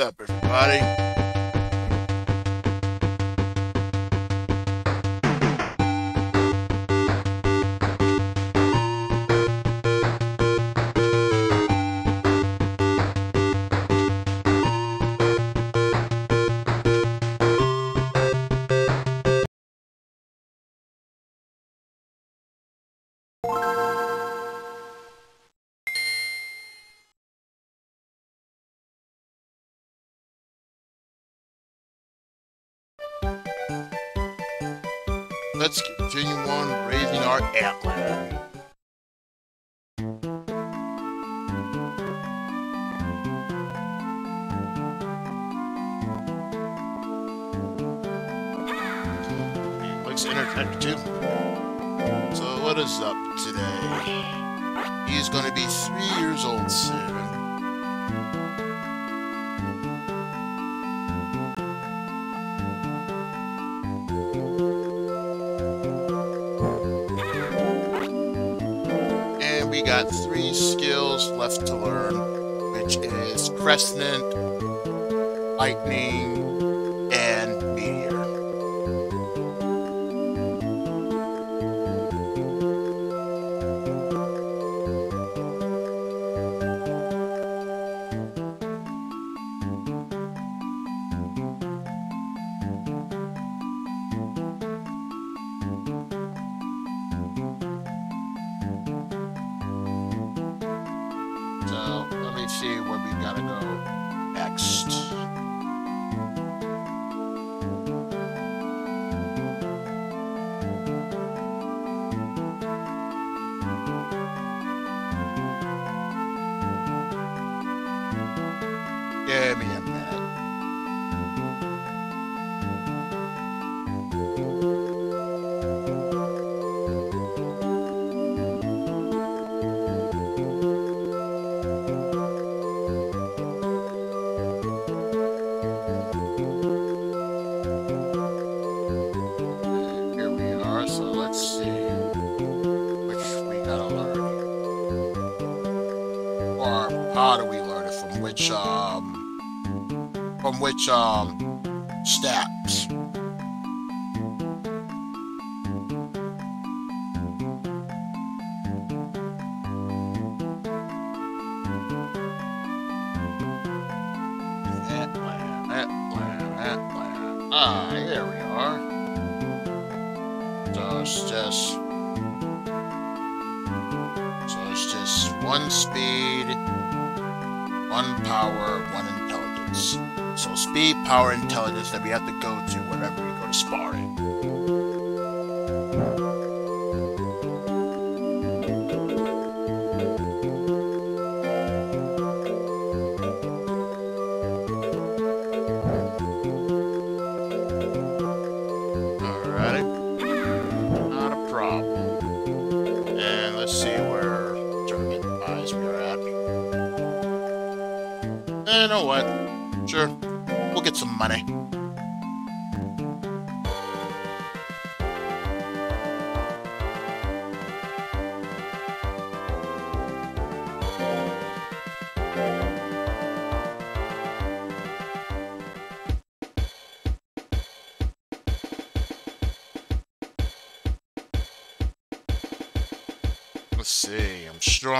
up at let's continue on raising our Antlans. which um, from which um, steps.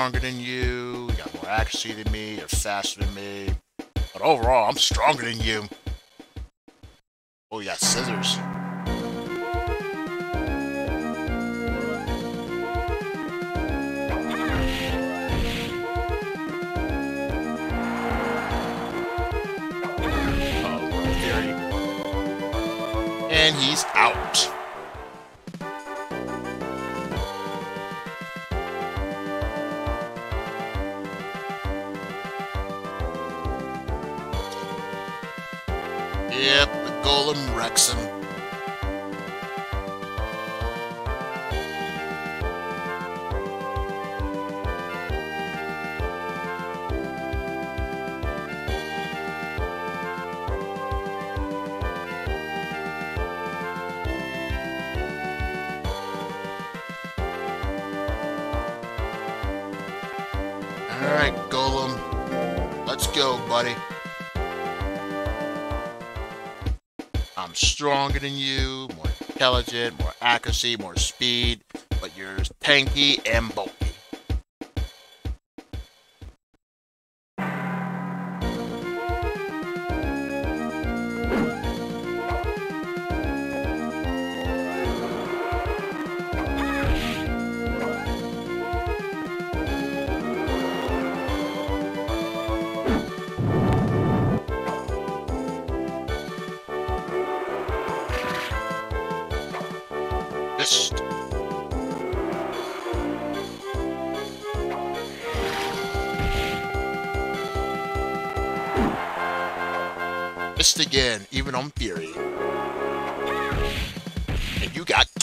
stronger than you, you got more accuracy than me, you're faster than me. But overall, I'm stronger than you. More accuracy, more speed, but you're tanky and bulky.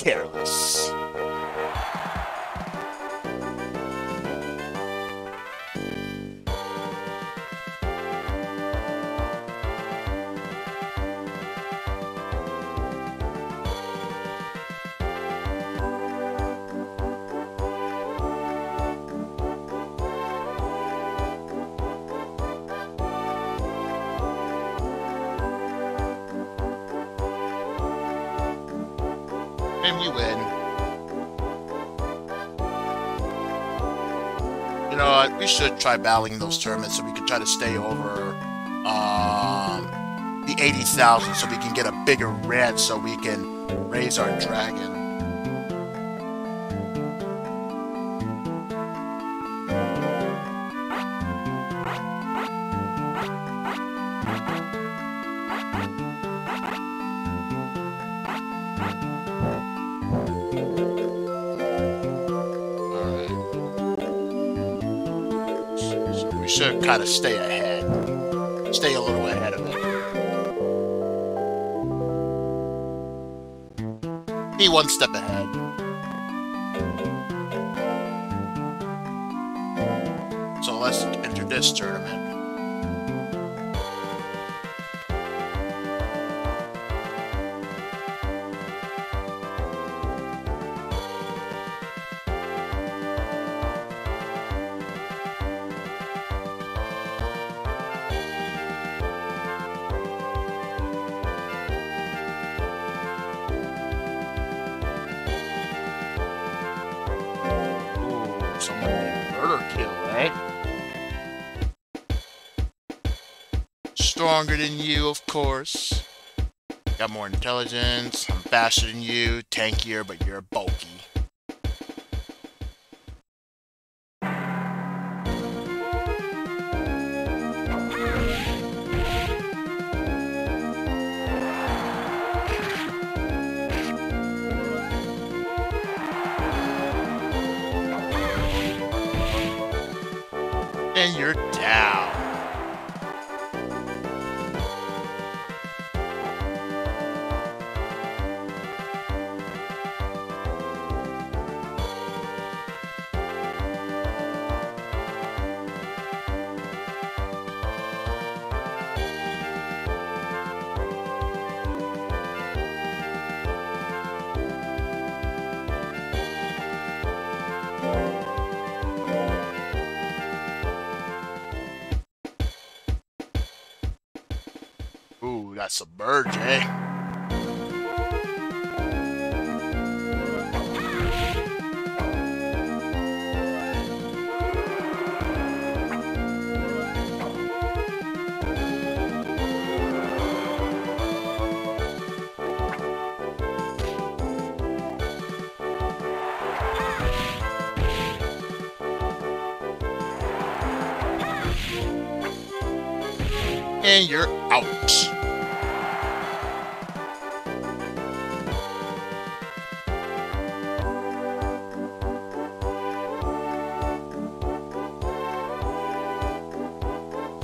Careless. Try battling those tournaments so we can try to stay over um, the 80,000 so we can get a bigger red so we can raise our dragon. Kind of stay ahead. Stay a little ahead of it. Be one step ahead. So let's enter this tournament. Than you, of course. Got more intelligence. I'm faster than you, tankier, but you're bulky.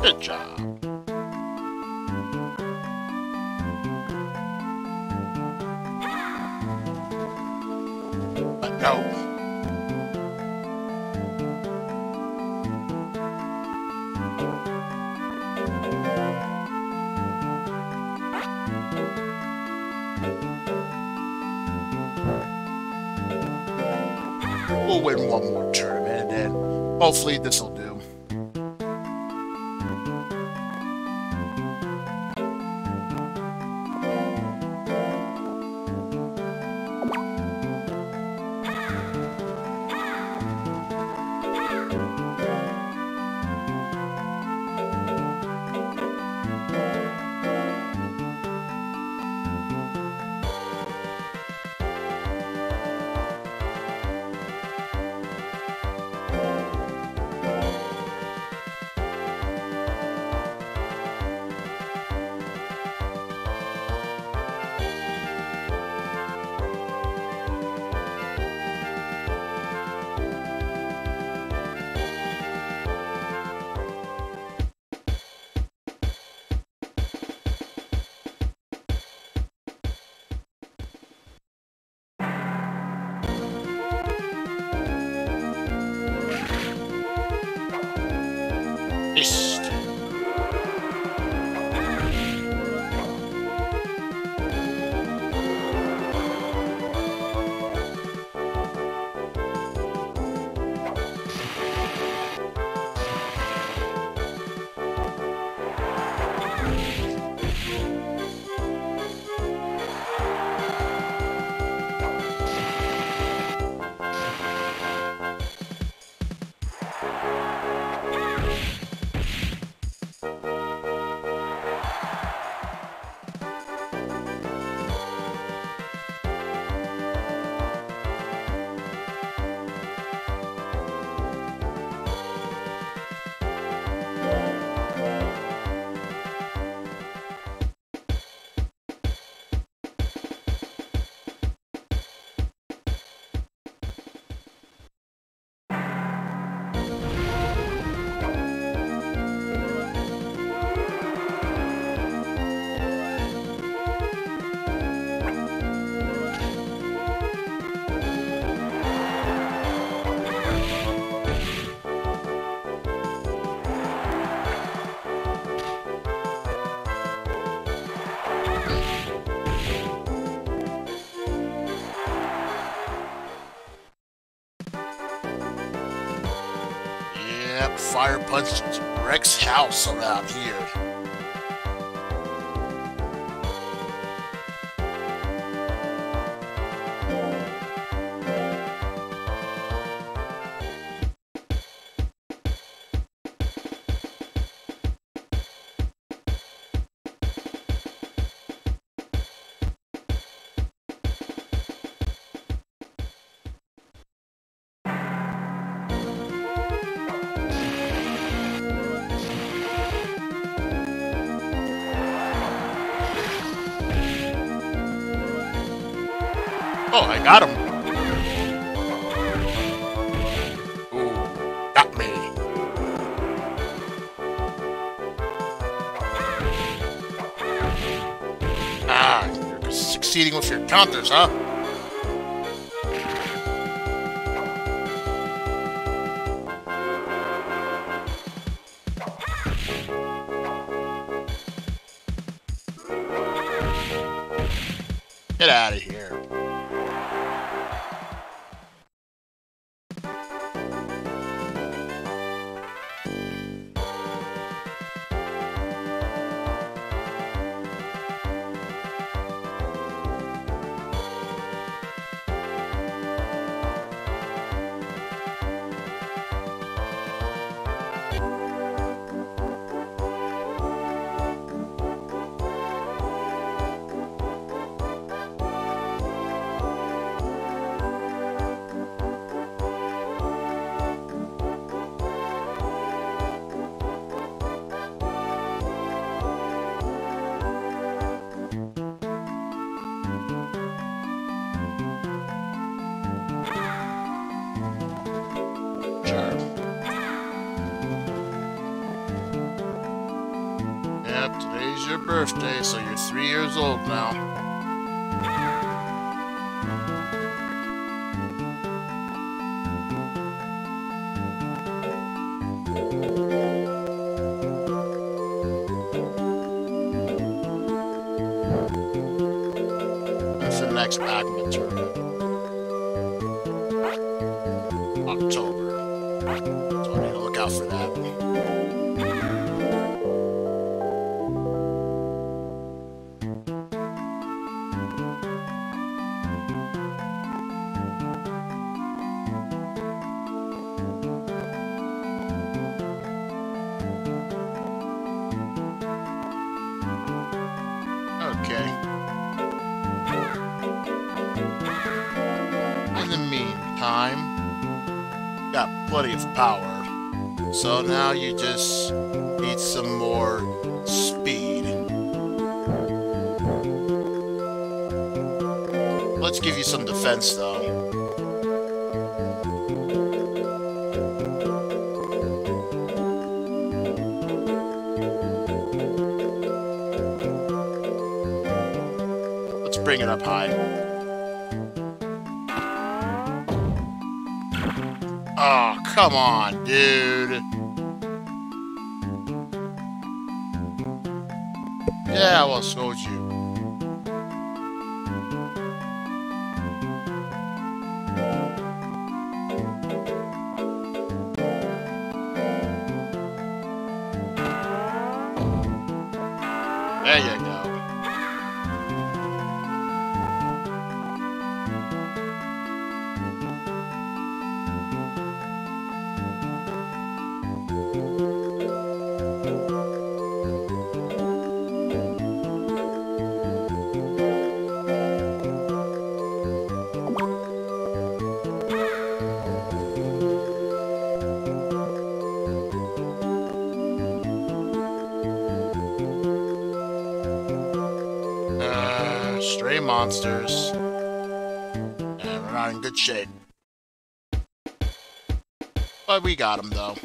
Good job. No. We'll win one more tournament, and hopefully this will fire punched Rex's house around here. Oh, I got him. Ah, you're succeeding with your counters, huh? You just need some more speed. Let's give you some defense though. Let's bring it up high. Oh, come on, There you go. Monsters. And we're not in good shape. But we got them, though.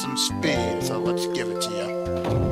Some speed, so let's give it to you.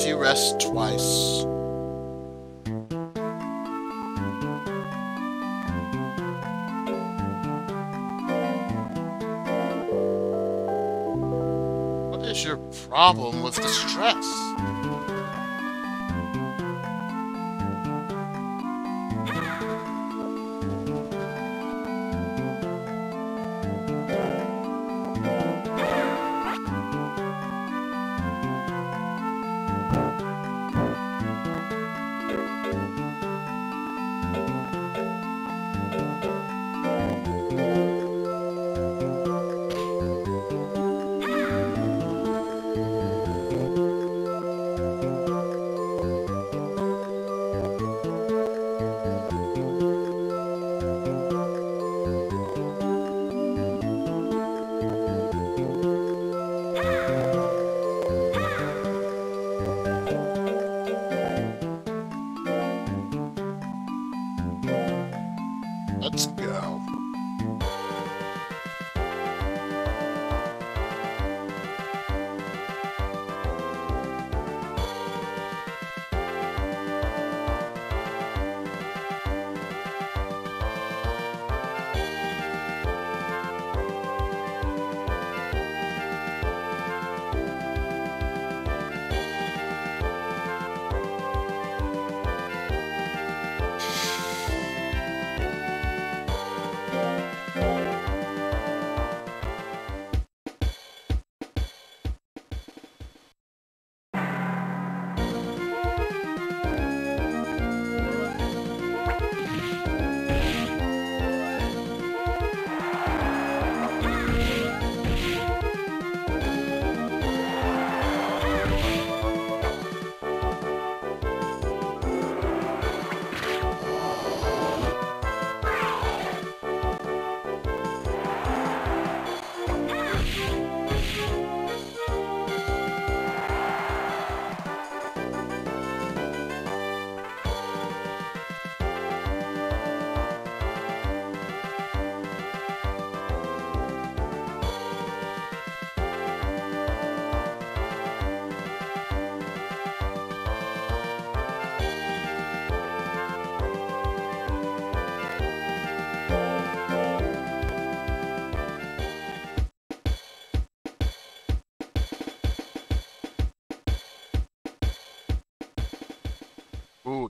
Seth, you rest twice.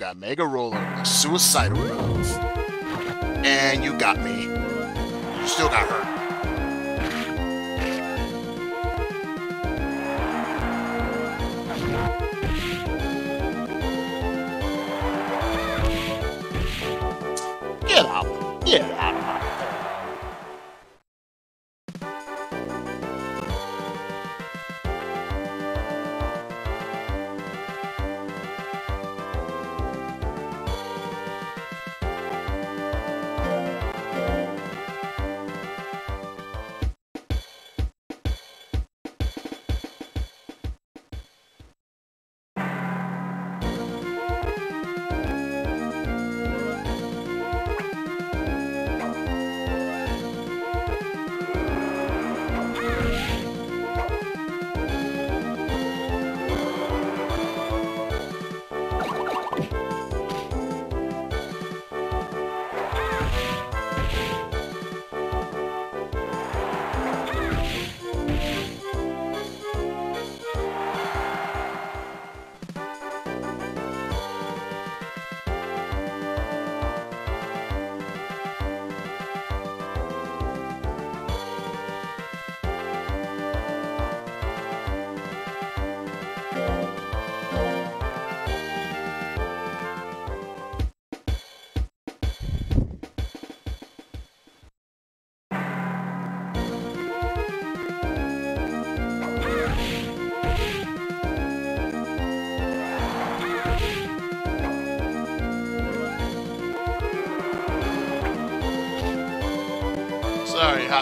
Got Mega Roller, suicidal move. And you got me. You still got her.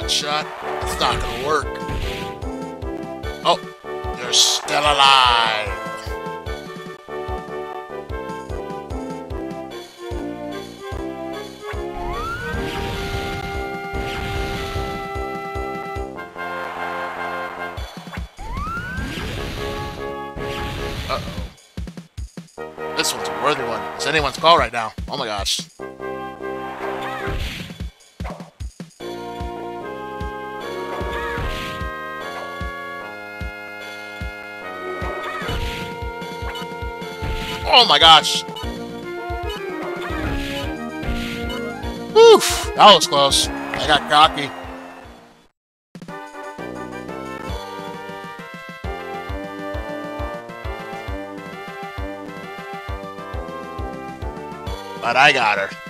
shot. It's not gonna work. Oh, you're still alive. Uh -oh. This one's a worthy one. It's anyone's call right now. Oh my gosh. Oh my gosh. Whew, that was close. I got cocky. But I got her.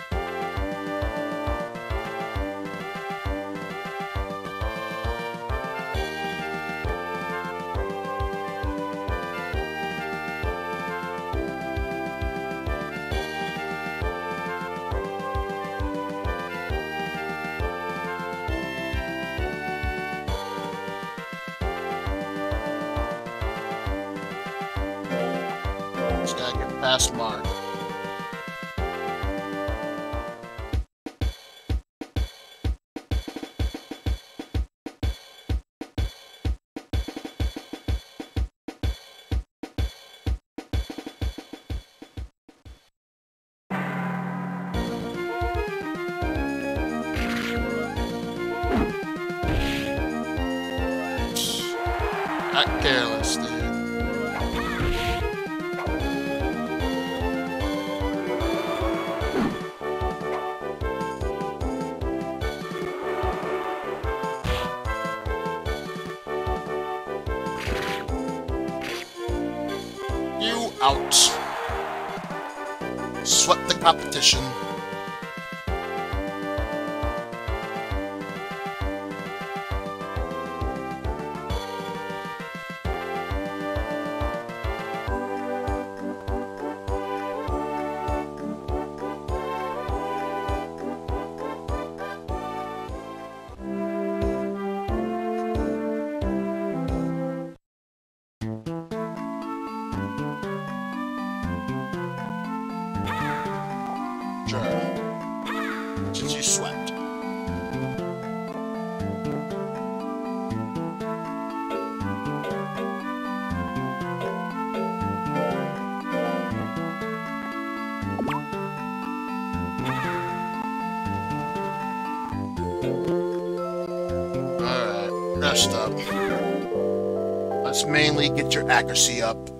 Get your accuracy up.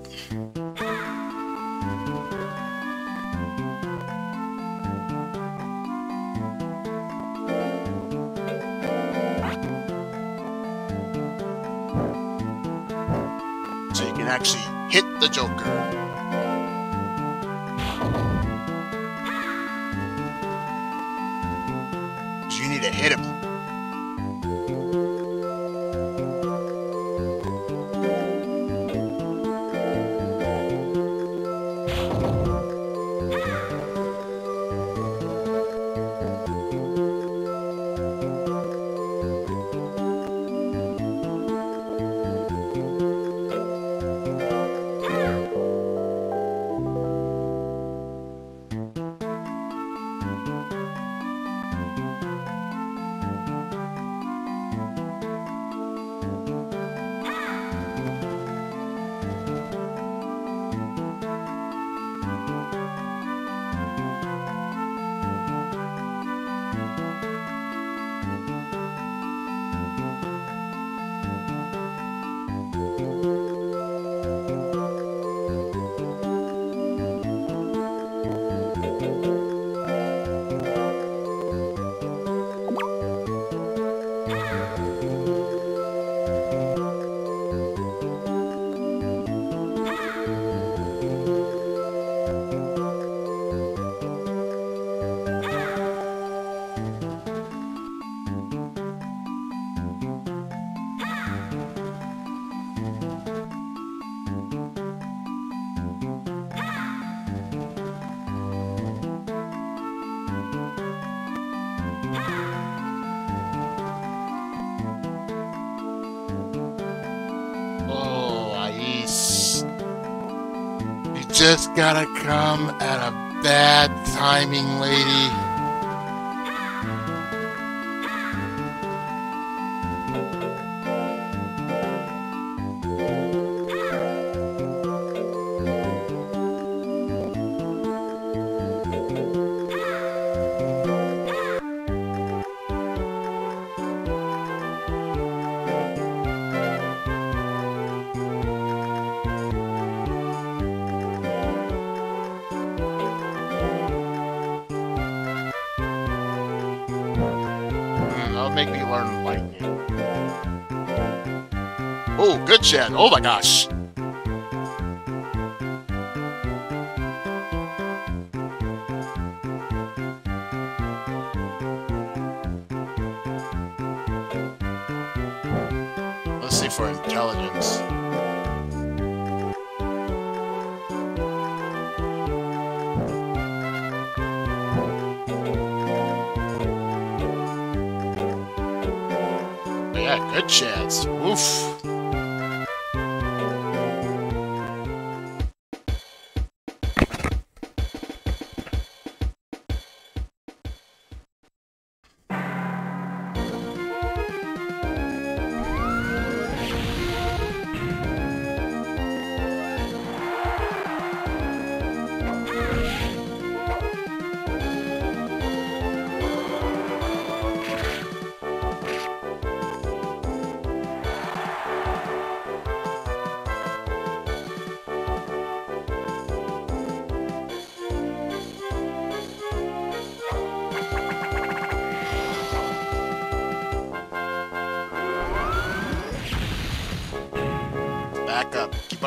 Gotta come at a bad timing, lady. chat. Oh my gosh.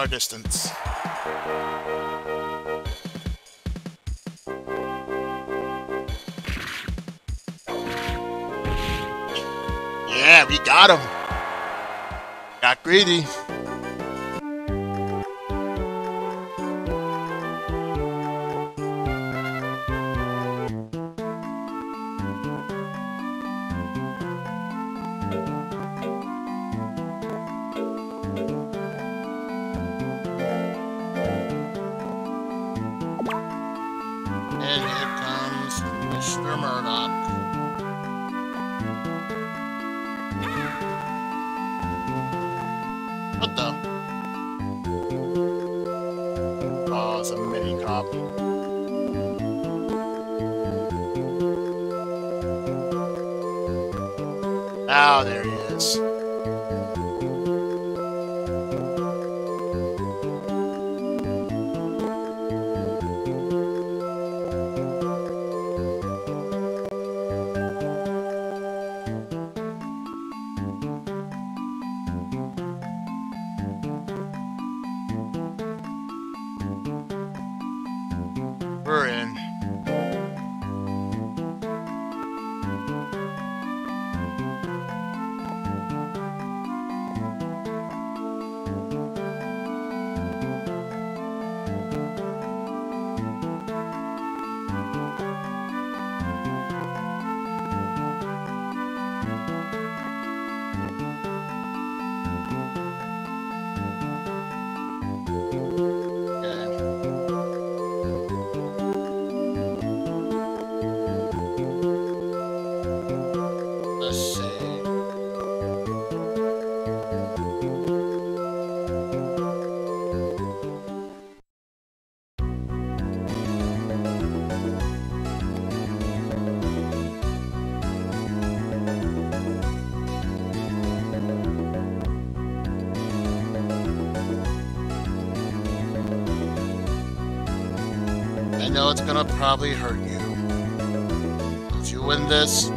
distance. Yeah, we got him. Got greedy. probably hurt you. If you win this,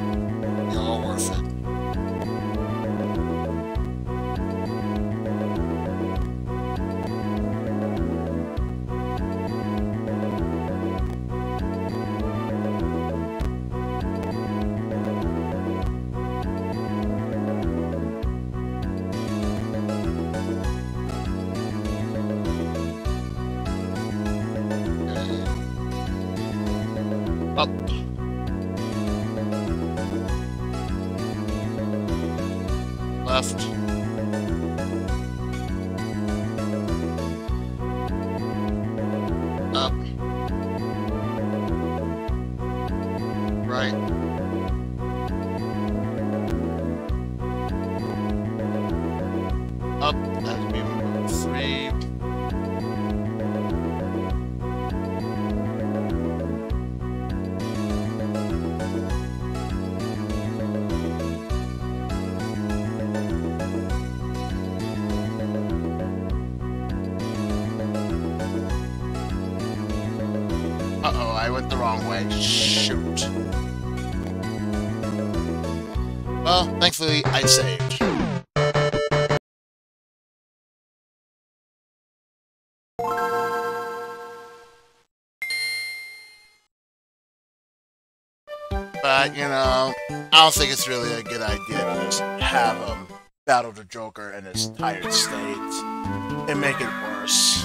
the wrong way. Shoot. Well, thankfully, I saved. But, you know, I don't think it's really a good idea to just have him battle the Joker in his tired state and make it worse.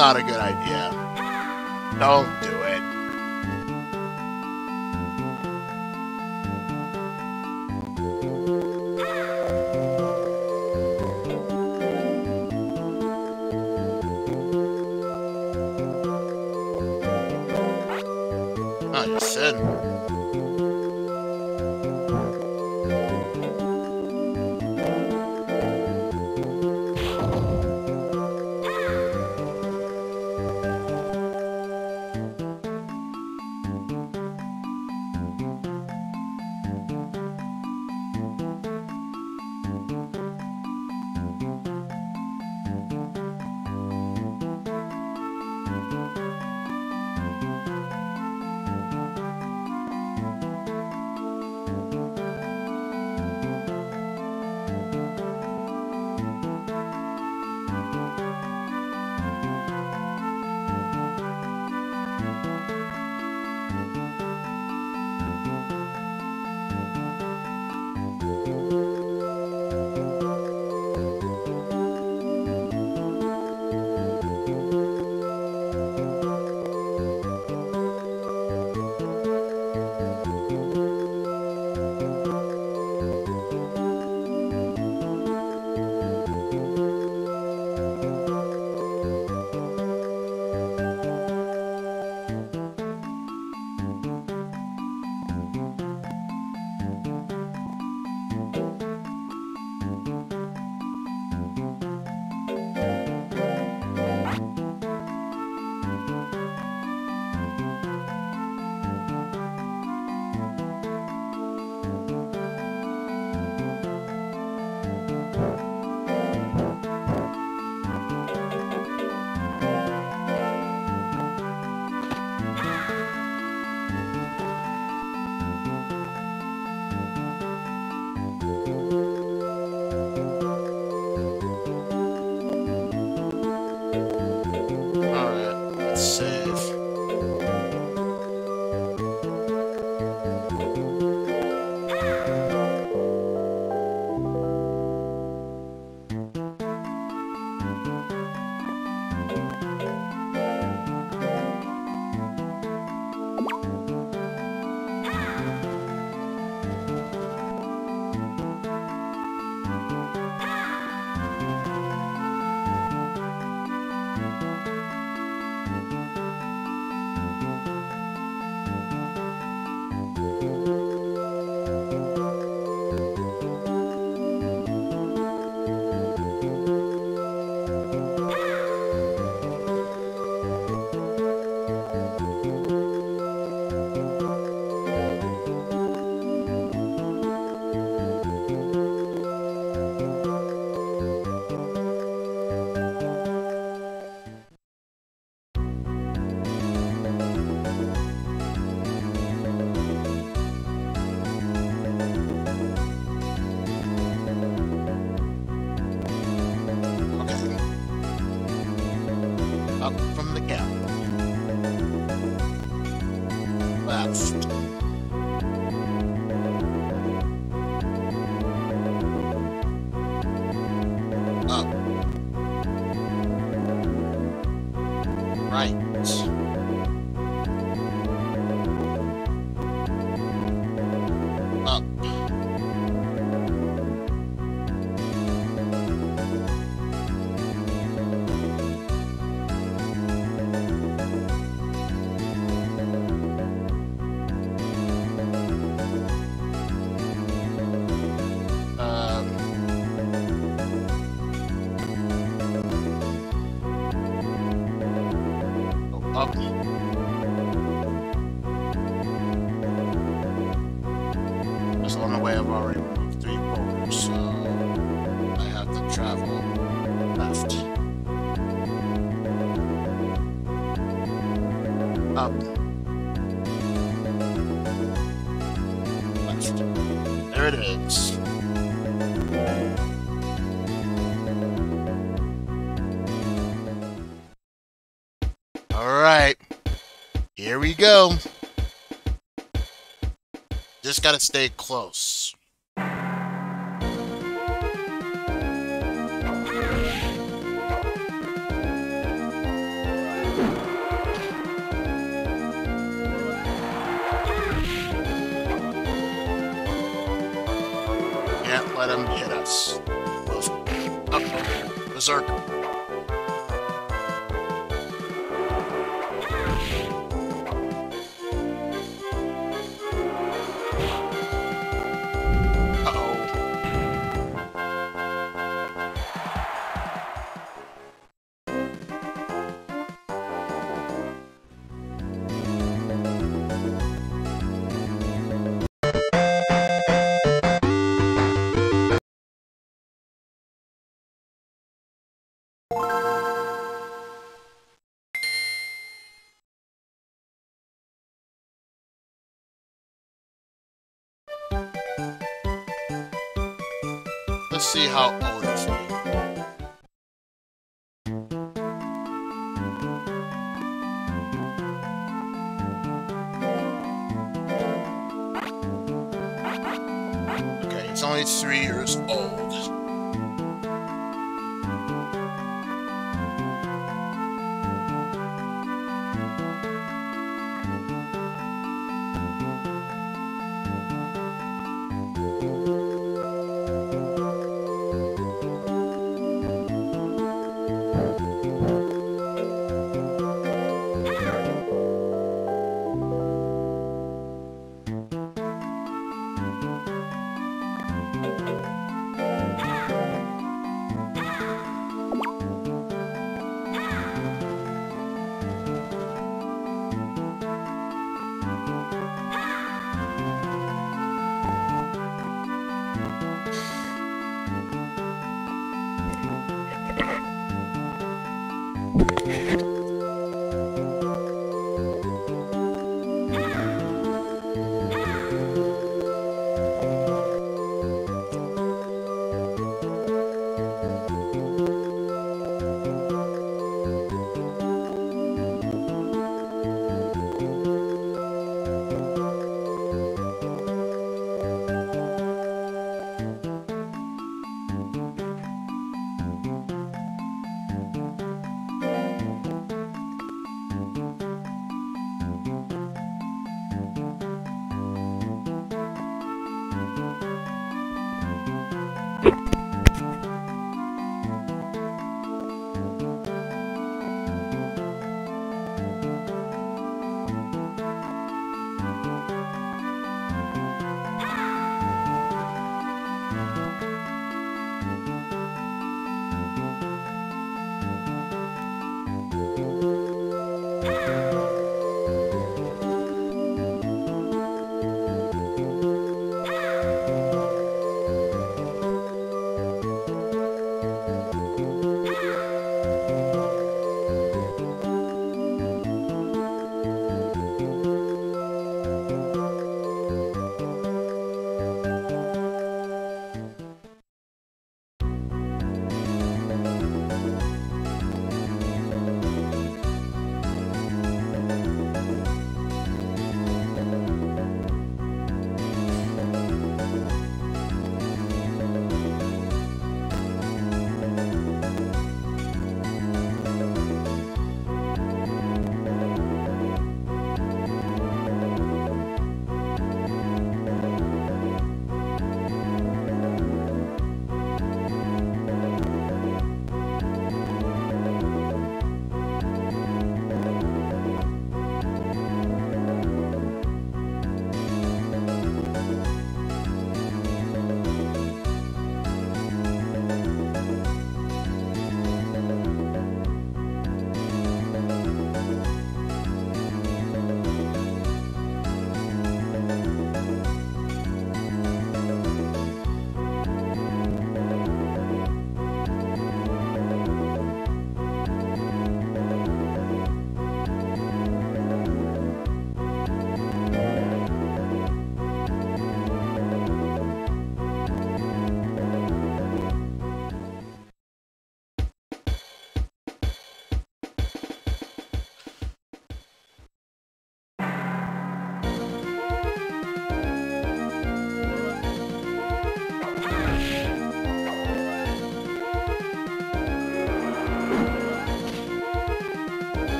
Not a good idea. Don't do it. Here we go. Just gotta stay close. Can't let him hit us. Up, oh, berserker.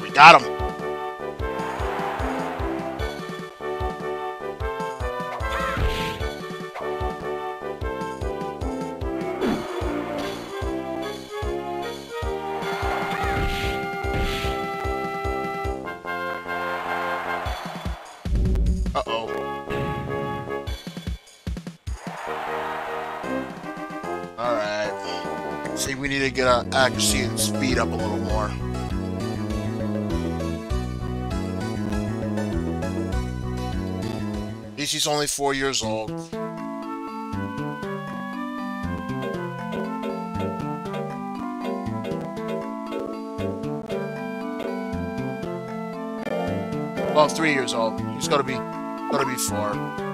We got him. Alright. See, we need to get our accuracy and speed up a little more. He's only four years old. Well, three years old. He's gotta be, gotta be four.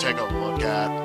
Take a look at.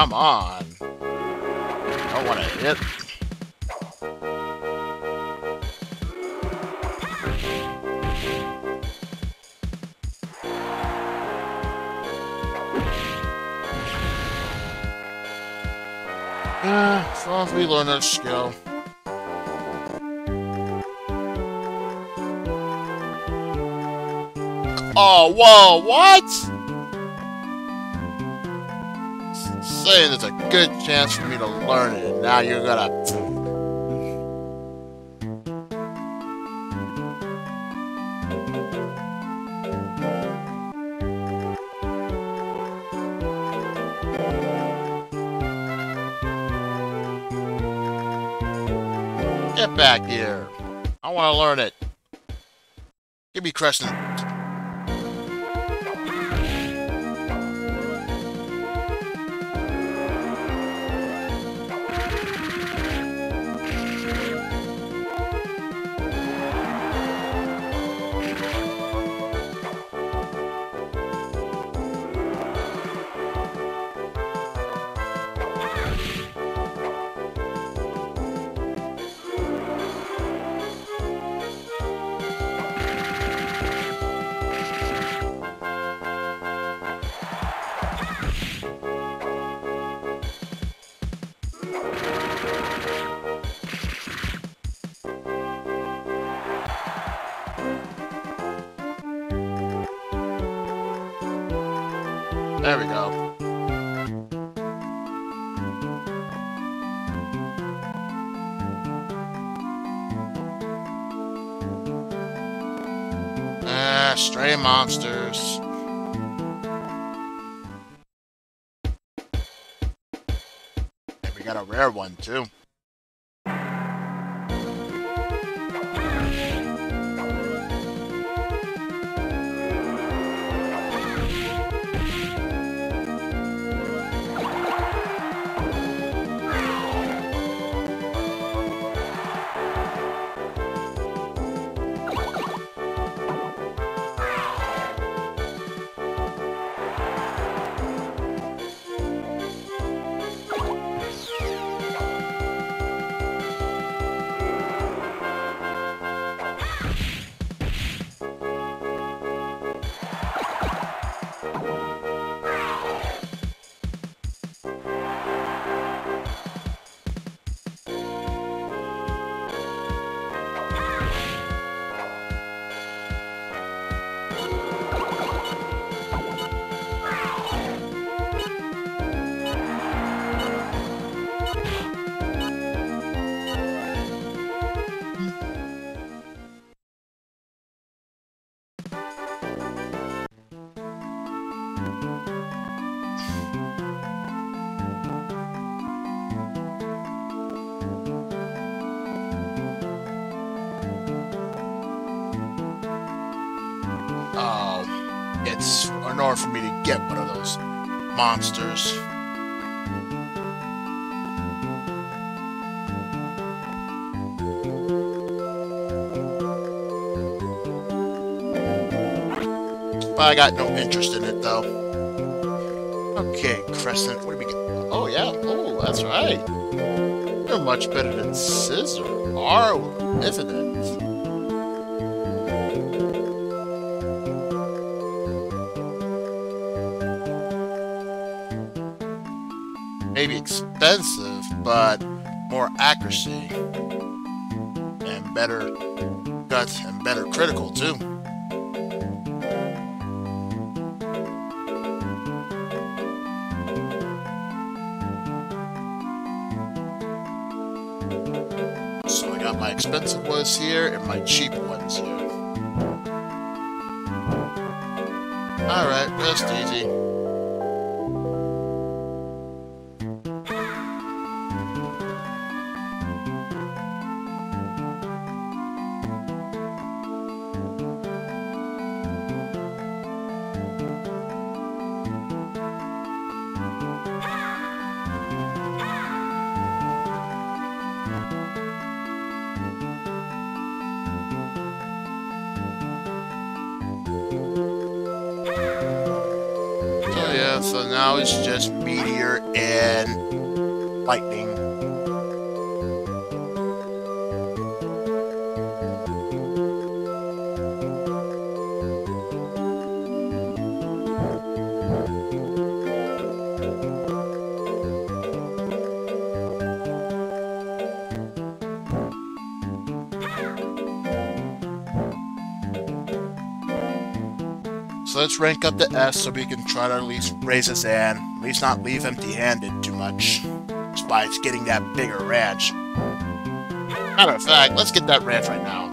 Come on. I don't want to hit. Yeah, as long as we learn that skill. Oh, whoa, what? Saying there's a good chance for me to learn it, and now you're gonna... Get back here. I want to learn it. Give me Crescent. Monsters. But I got no interest in it though. Okay, Crescent, what do we get? Oh yeah, oh, that's right. You're much better than Scissor, are we? Isn't it? Expensive, but more accuracy and better guts and better critical too. So I got my expensive ones here and my cheap ones here. Alright, rest easy. It's just meteor and lightning. So let's rank up the S so we can to at least raise his hand. At least not leave empty-handed too much. By getting that bigger ranch. Matter of fact, let's get that ranch right now.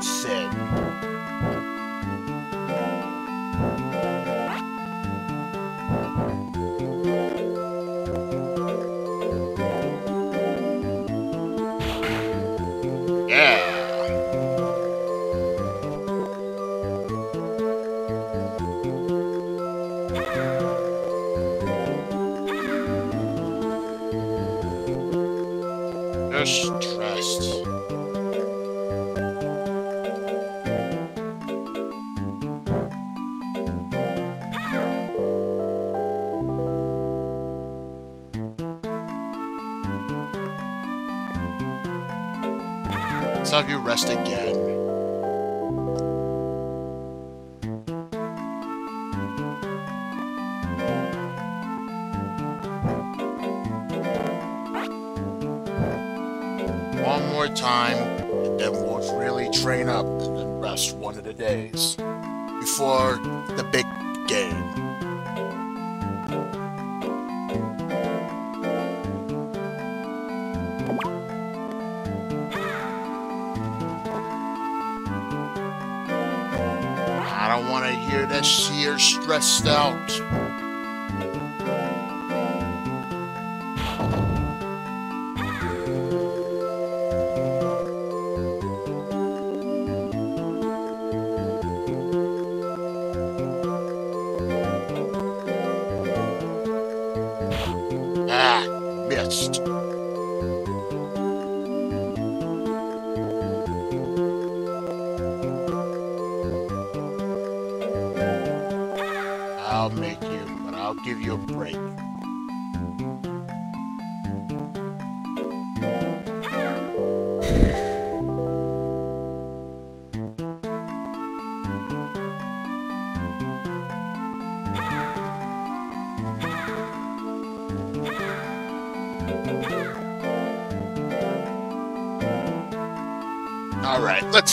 Normal, of your rest again. stretched out.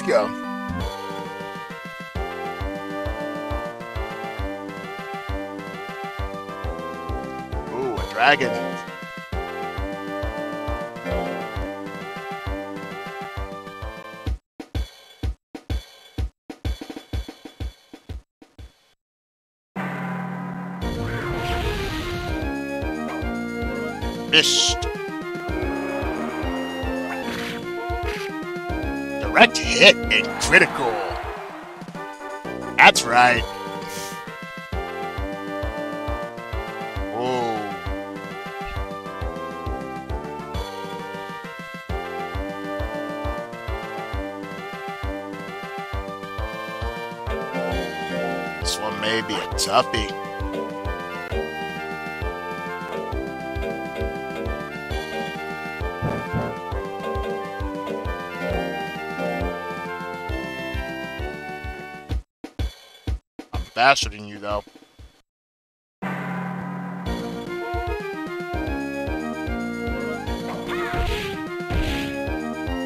go. may be a toughie. I'm faster than you, though.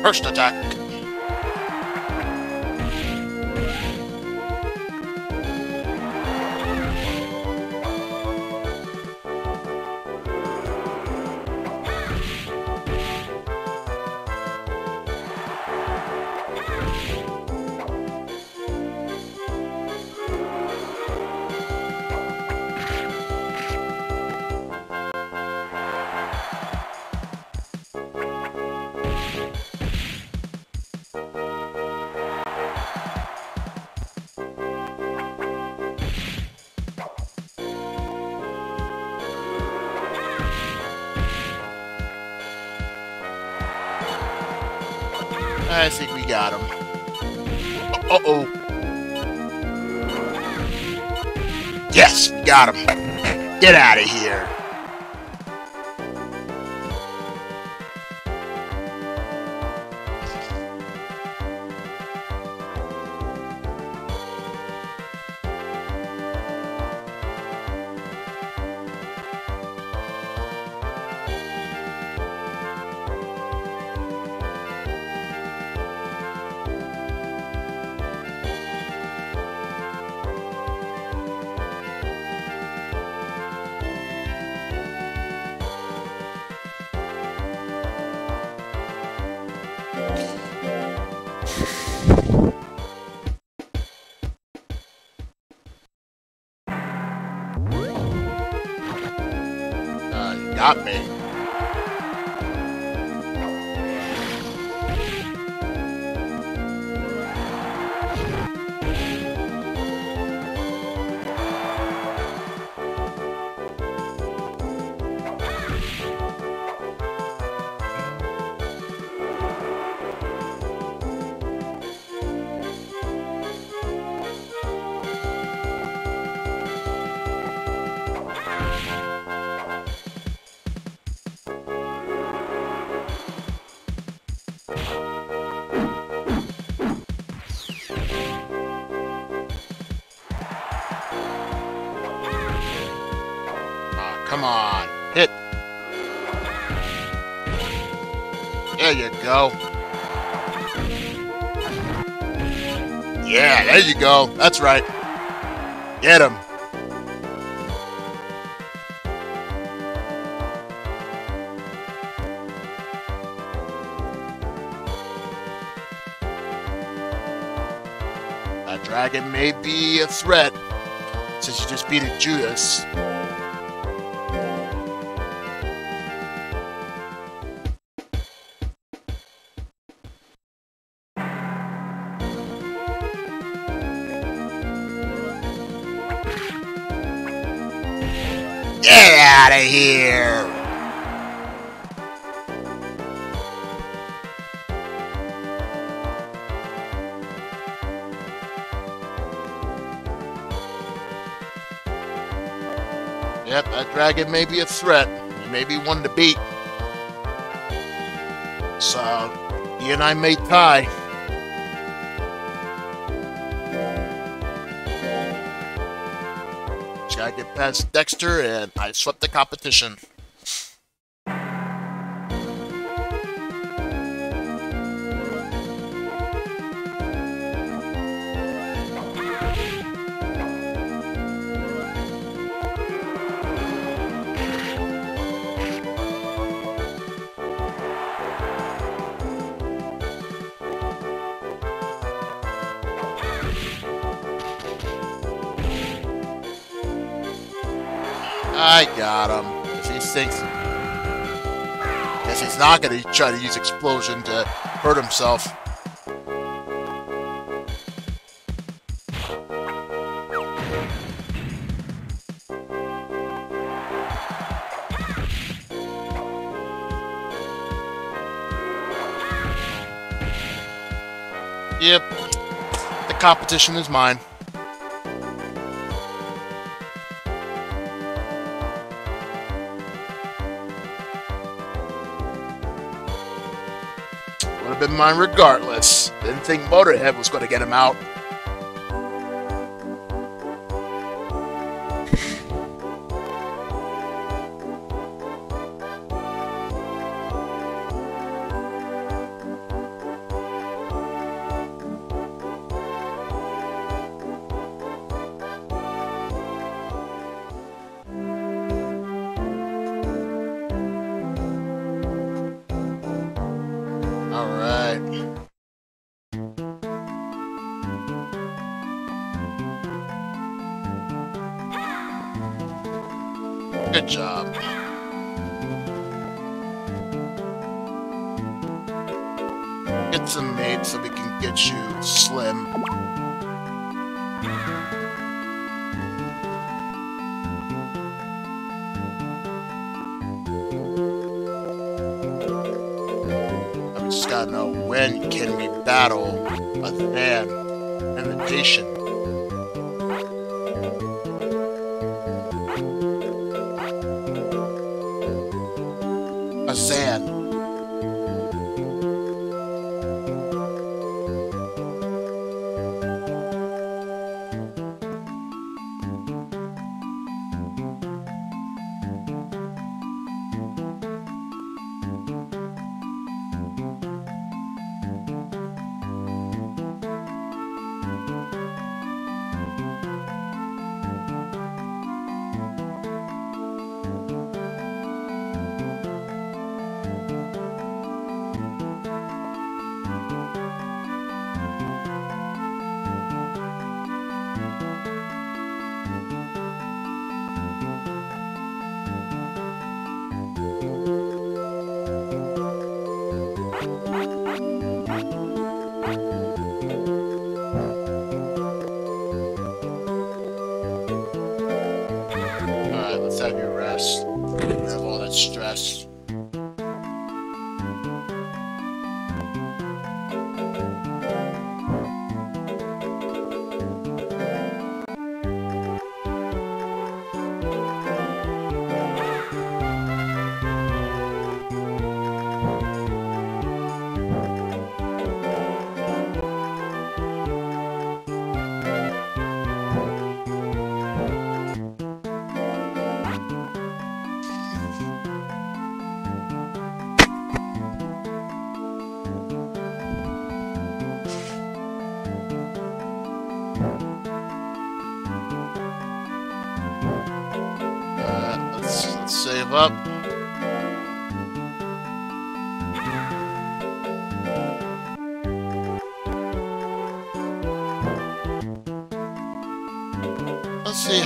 First attack. Get out of here. That's right. Get him. That dragon may be a threat, since you just beat a Judas. Out of here! Yep, that dragon may be a threat. He may be one to beat. So, he and I may tie. Get past Dexter, and I swept the competition. Try to use explosion to hurt himself. Yep. The competition is mine. Mine regardless. Didn't think Motorhead was going to get him out.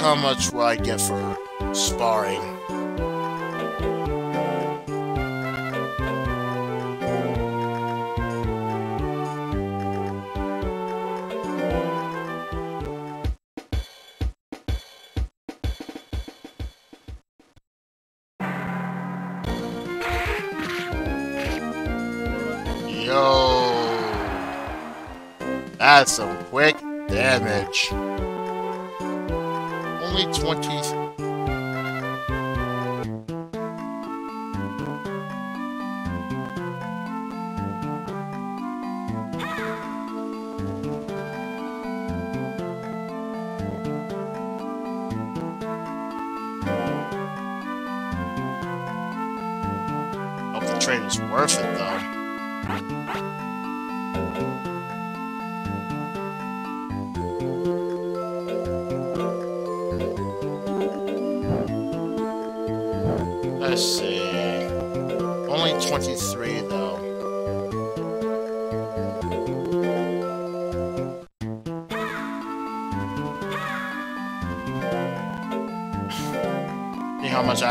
How much will I get for sparring.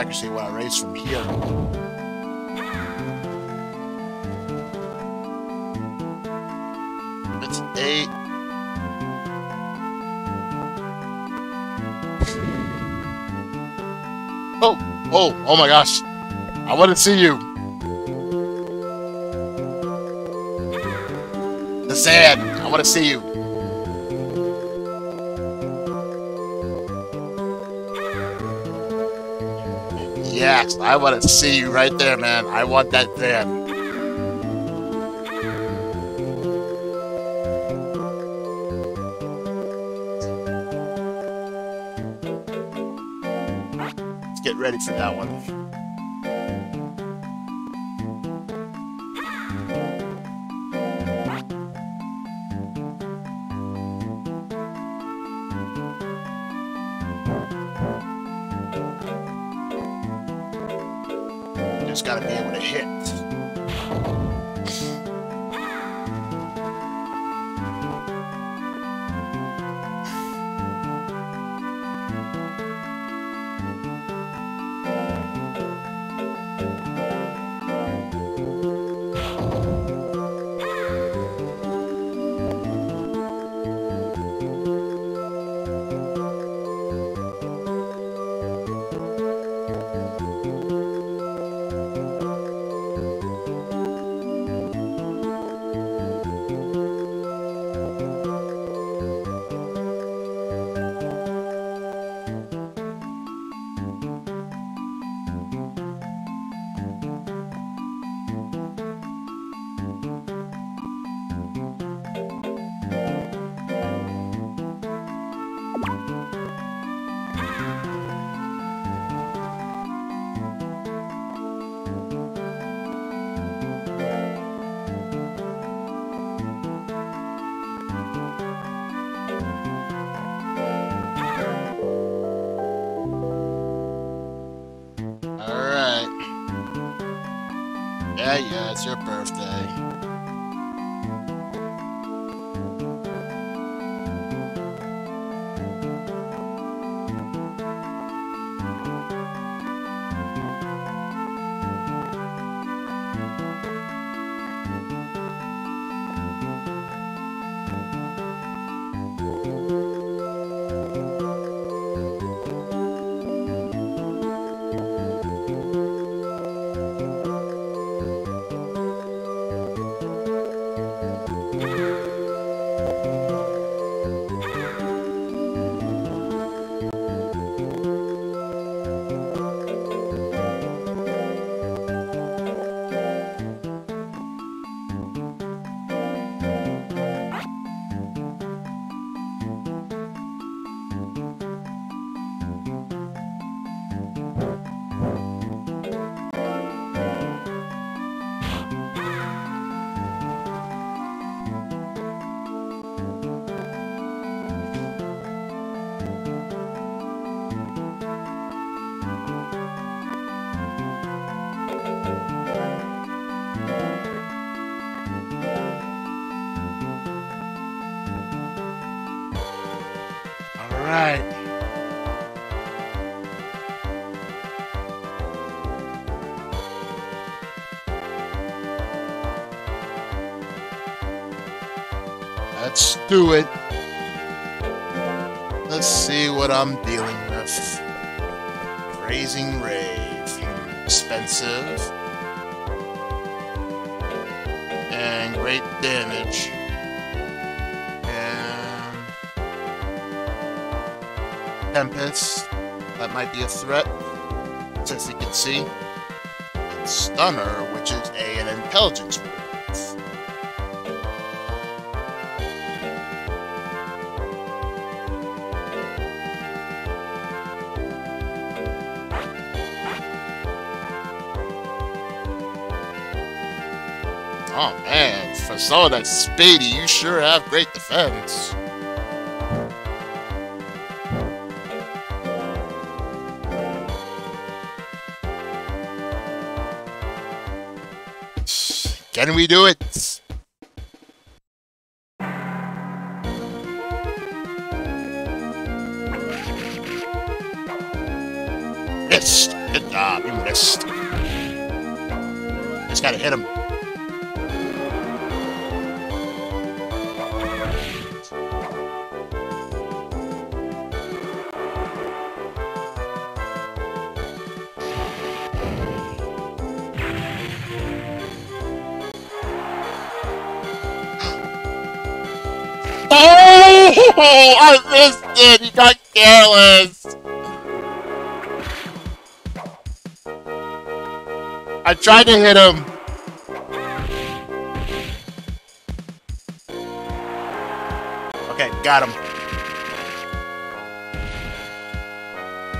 Accuracy will I raise from here. It's eight. Oh, oh, oh my gosh. I want to see you. The sand. I want to see you. I want to see you right there, man. I want that sand. Let's get ready for that one. Gotta be able to hit. Do it. Let's see what I'm dealing with. Raising Rave. Expensive. And great damage. And... Tempest. That might be a threat. Since you can see. And Stunner, which is a, an intelligence someone that's Spady, you sure have great defense. Can we do it? I missed it. He got careless. I tried to hit him. Okay, got him.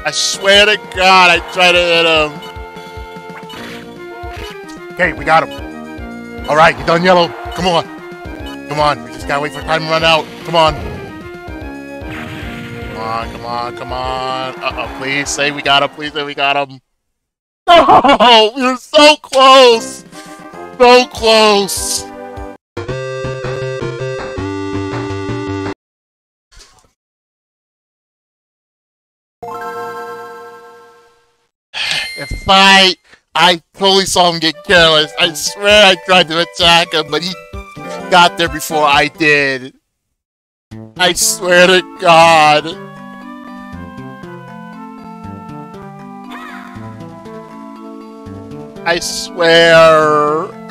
I swear to God, I tried to hit him. Okay, we got him. All right, you done yellow? Come on. Come on, we just gotta wait for time to run out. Come on. Come on, come on, come on. Uh-oh, please say we got him. Please say we got him. No! We were so close! So close! If I... I totally saw him get careless. I swear I tried to attack him, but he got there before I did. I swear to God. I swear.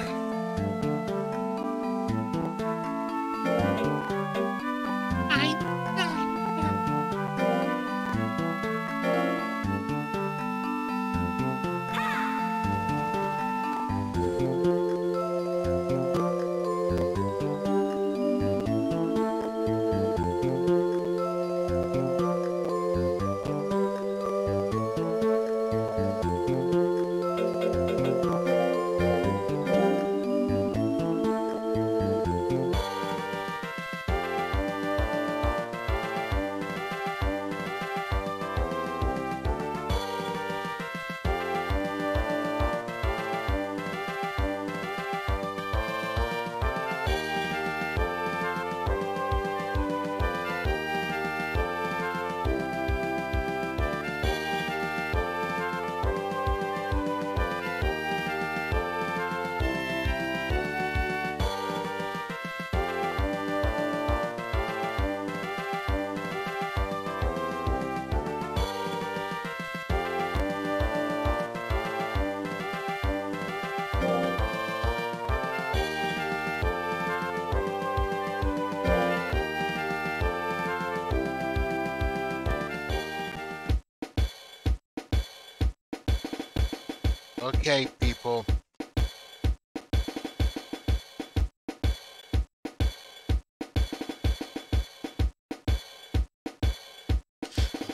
Okay, people.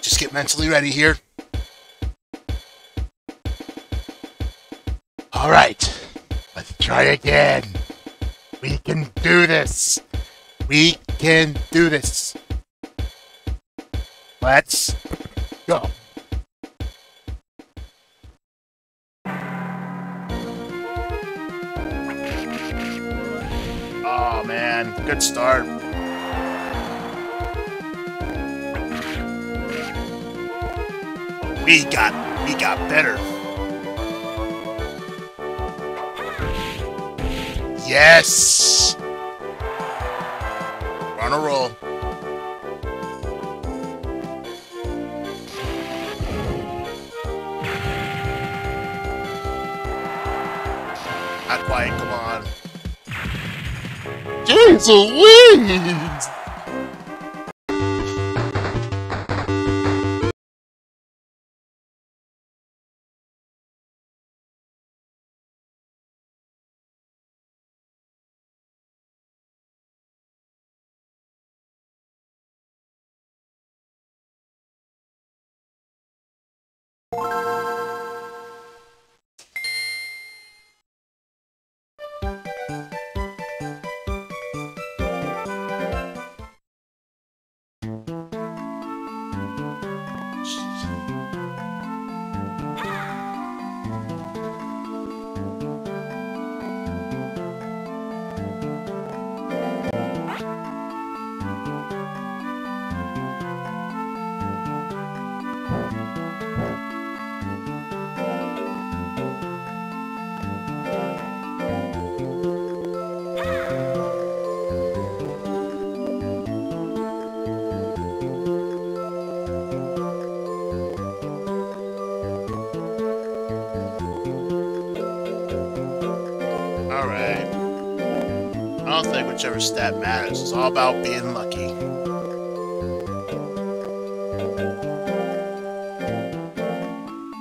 Just get mentally ready here. All right, let's try again. We can do this. We can do this. He got he got better. Yes. We're on a roll. Not quite, come on. Jeez Louise! Whichever stat matters. It's all about being lucky.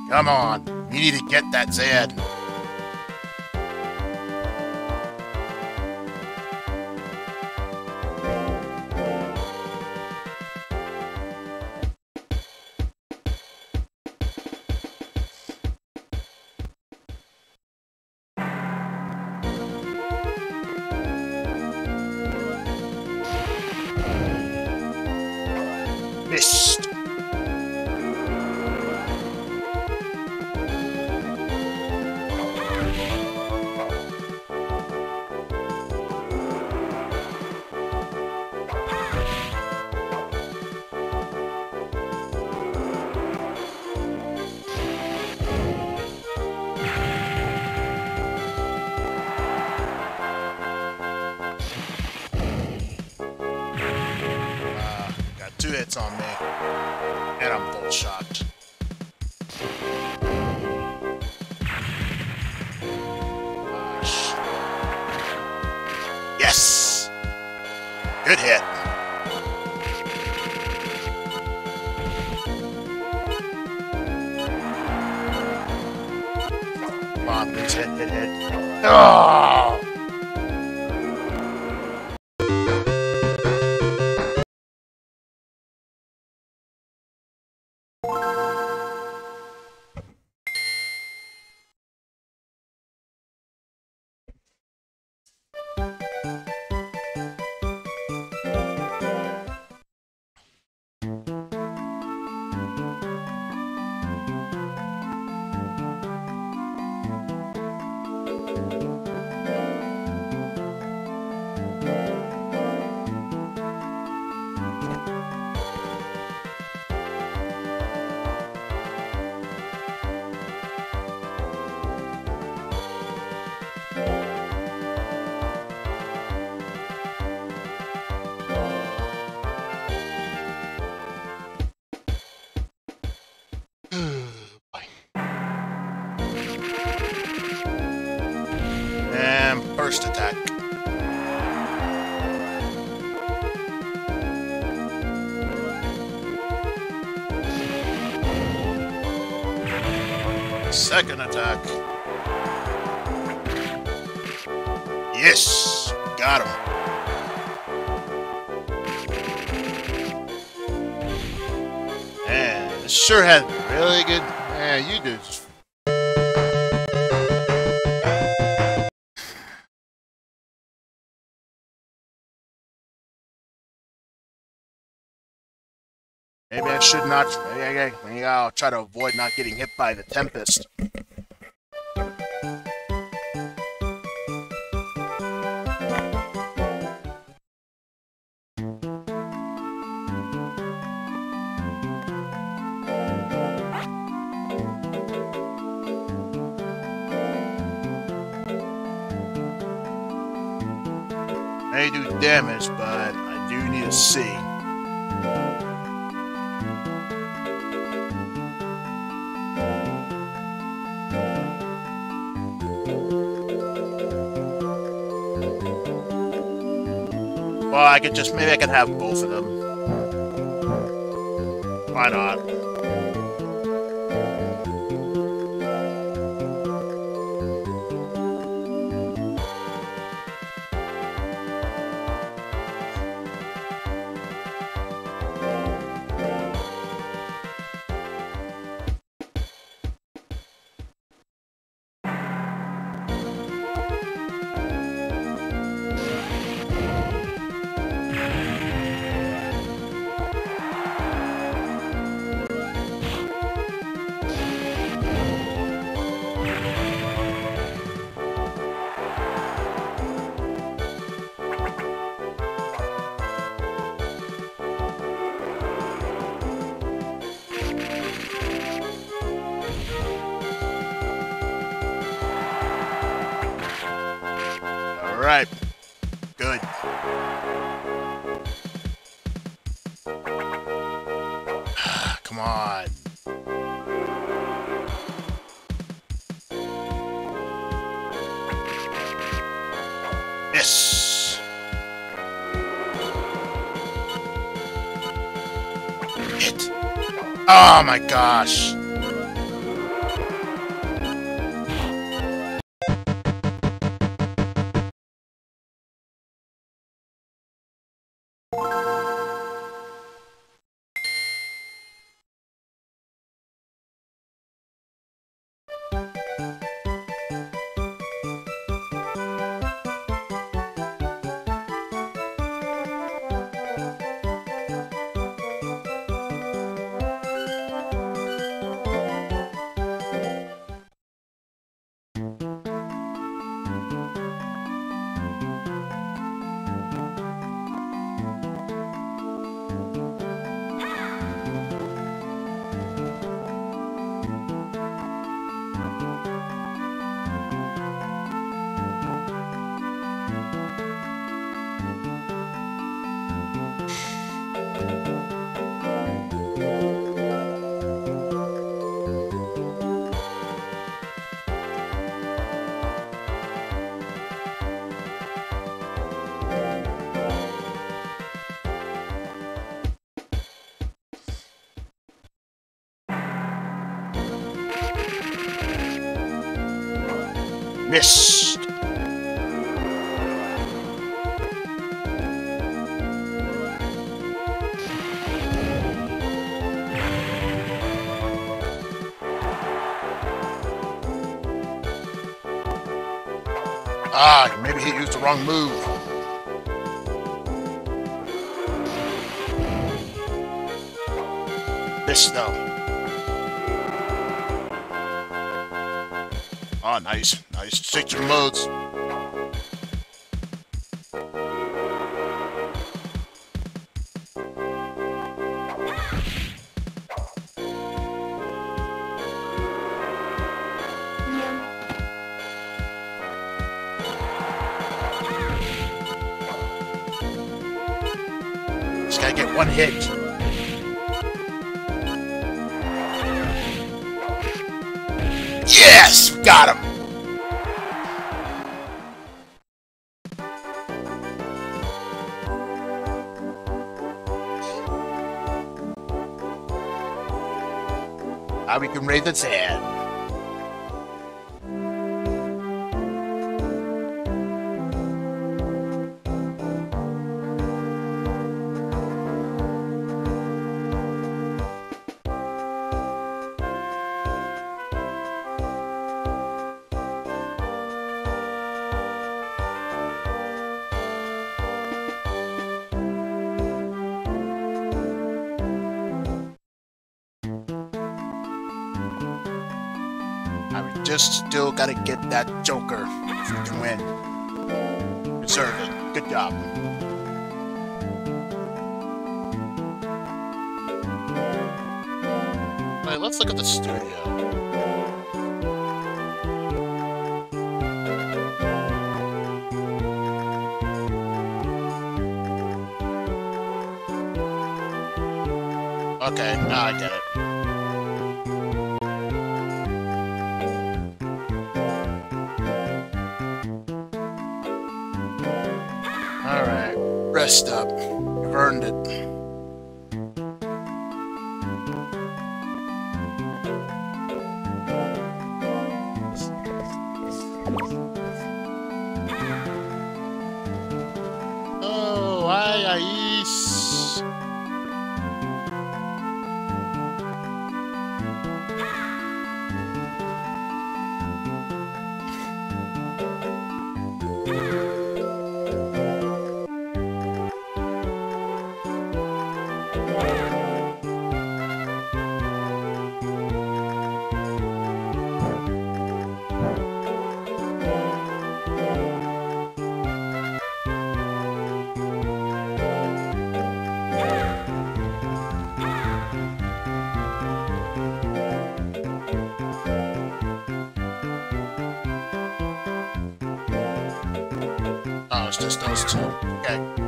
Come on. we need to get that Zed. Two hits on me. And I'm full shocked. Attack. Yes! Got him. Man, this sure had really good. Man, you do Maybe I should not. Maybe I'll try to avoid not getting hit by the Tempest. Could have both of them. Oh my gosh. Wrong move. Can raise its head. just still gotta get that Joker to you win. Deserve it. Good job. Alright, let's look at the studio. Okay, now I get it. Just those two. Okay.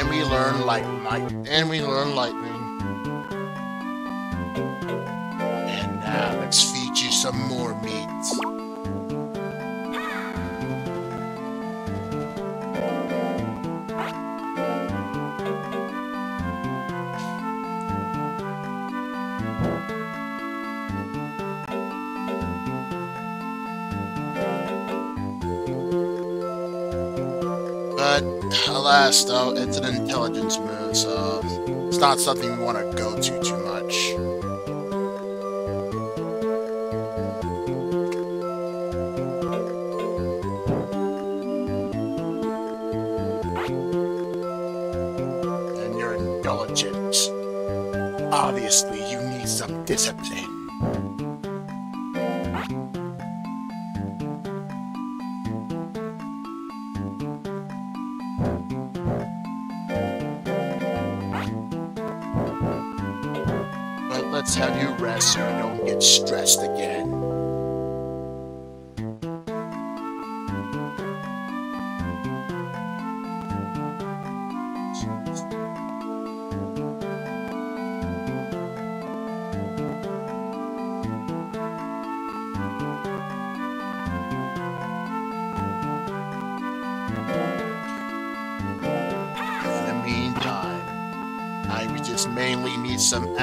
And we learn light, light, and we learn lightning. And now let's feed you some more meat. Alas, though, it's an intelligence move, so it's not something we want to go to too much. And you're indulgent. Obviously, you need some discipline.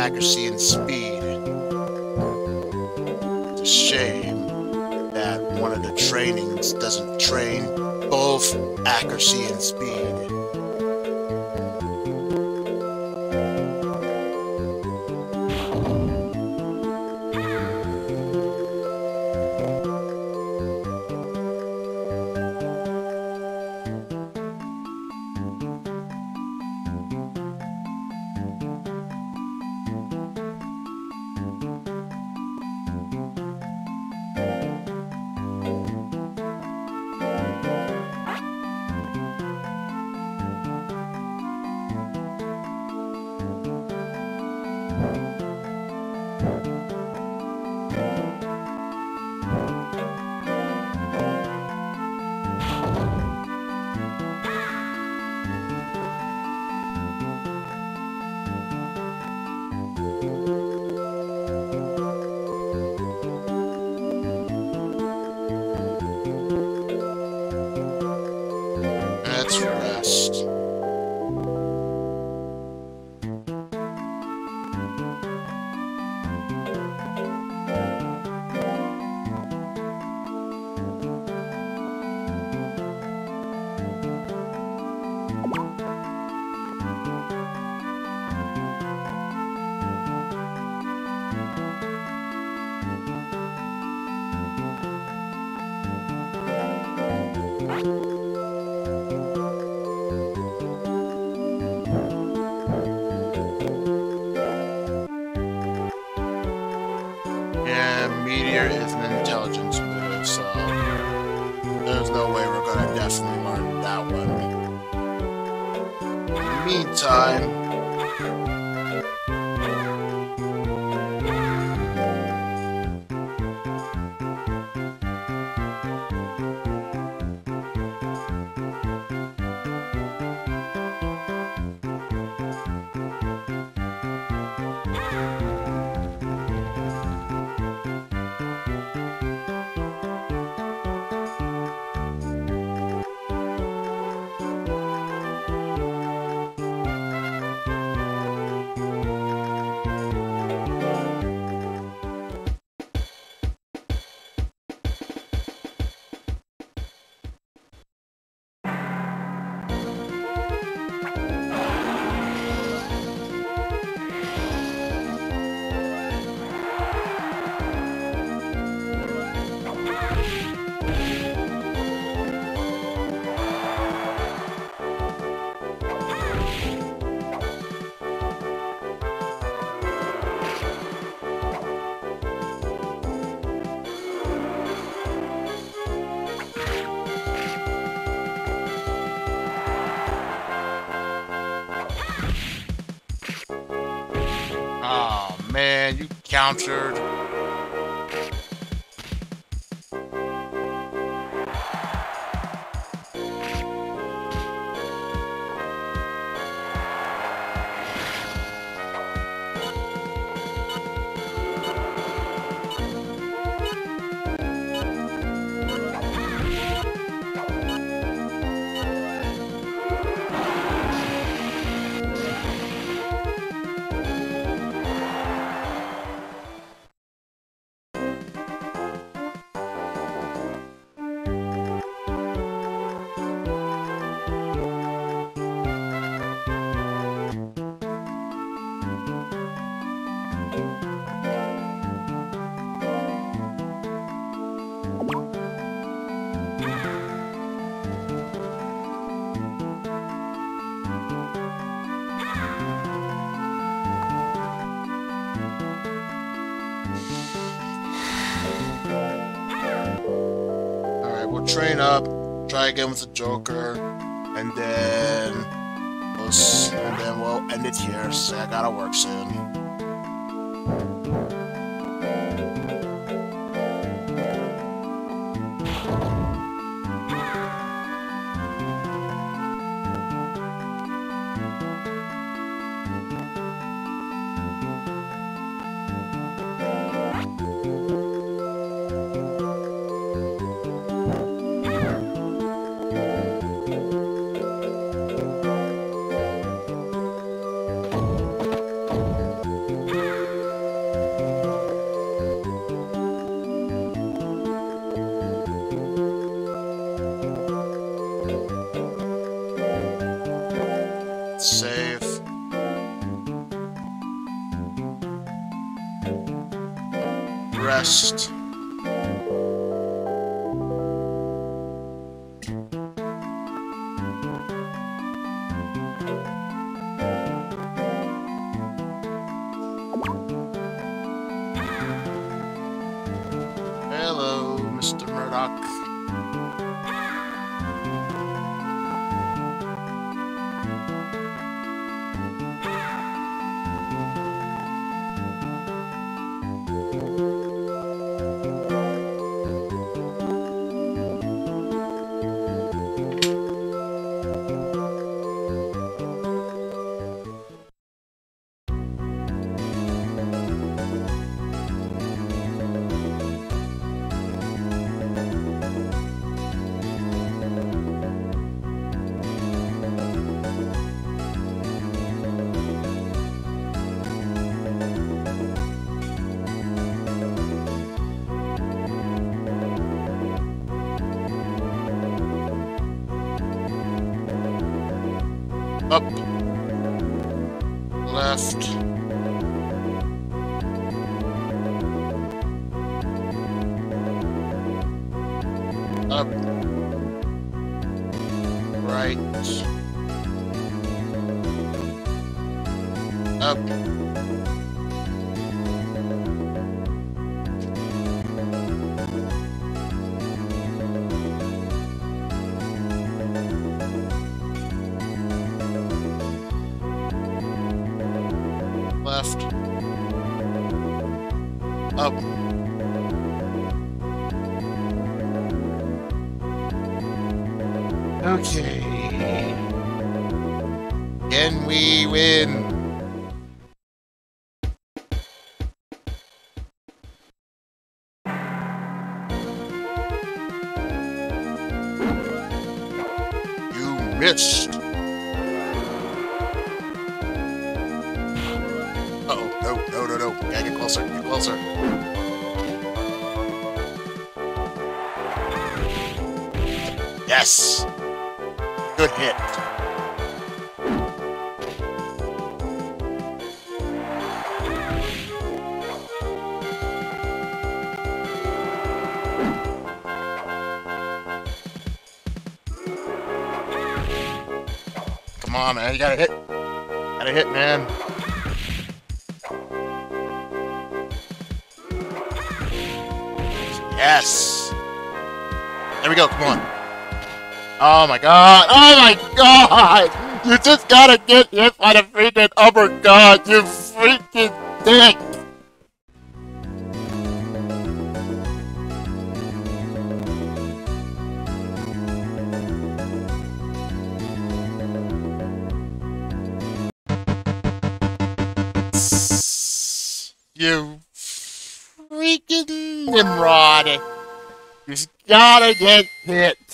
Accuracy and meantime, man, again with the Joker, and then and then we'll end it here. So I gotta work soon. Hello, Left. You gotta hit. Gotta hit, man. Yes. There we go. Come on. Oh my god. Oh my god. You just gotta get hit by the freaking uppercut. You gotta get hit.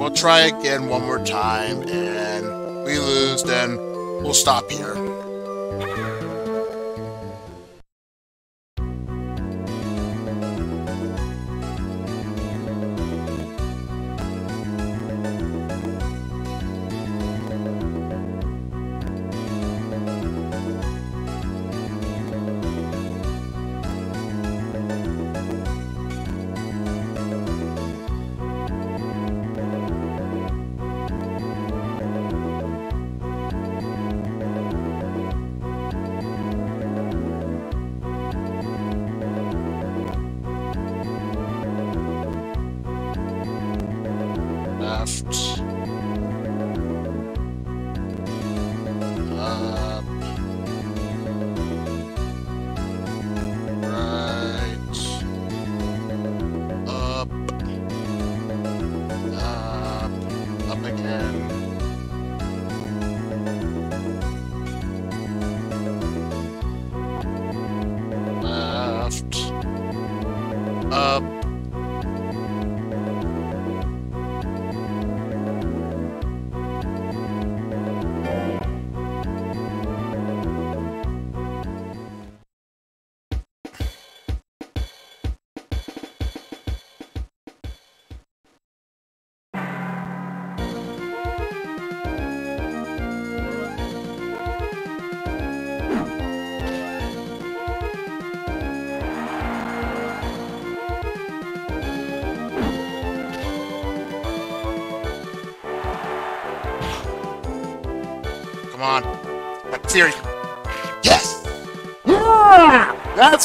We'll try again one more time, and we lose, then we'll stop here.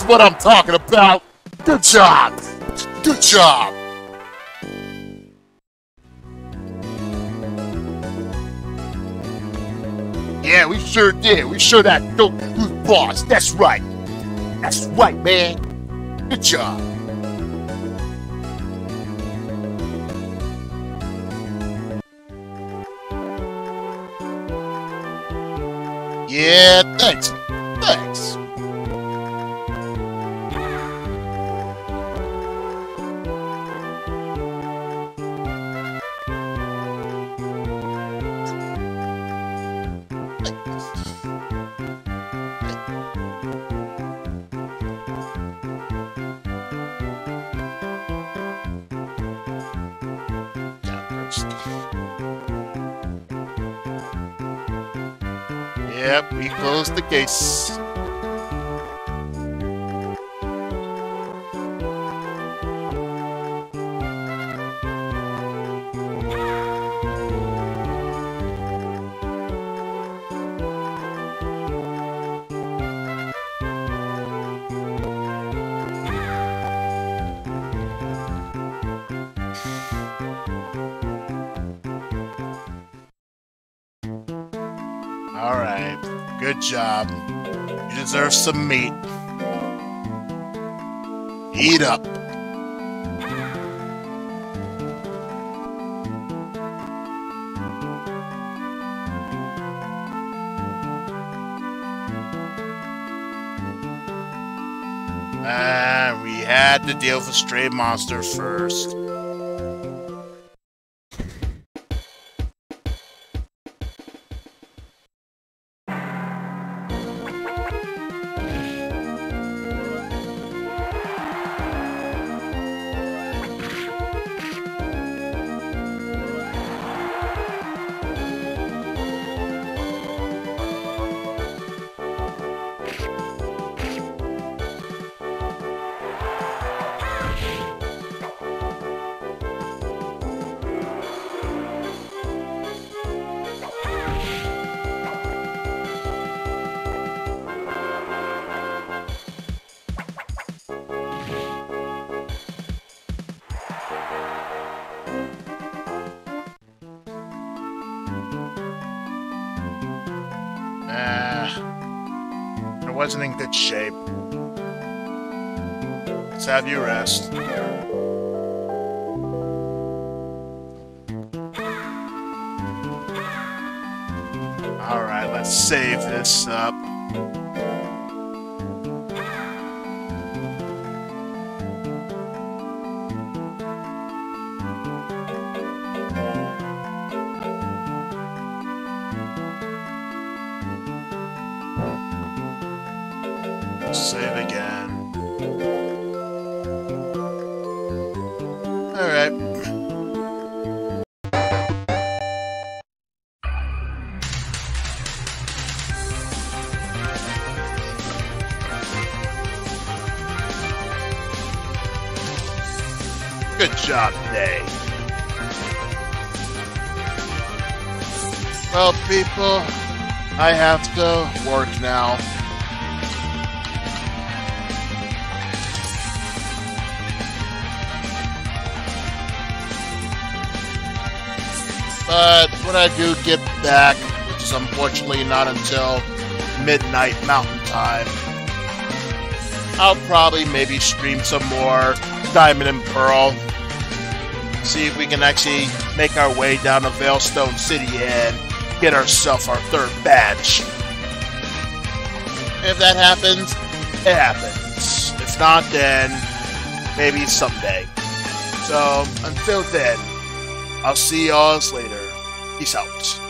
what I'm talking about. Good job. Good job. Yeah, we sure did. We sure that dope who's boss. That's right. That's right, man. Good job. Yeah, thanks, closed Some meat. Eat up. And we had to deal with a stray monster first. I have to work now. But when I do get back, which is unfortunately not until midnight mountain time, I'll probably maybe stream some more Diamond and Pearl. See if we can actually make our way down to Veilstone City and get ourselves our third badge. If that happens, it happens. If not, then maybe someday. So until then, I'll see y'all later. Peace out.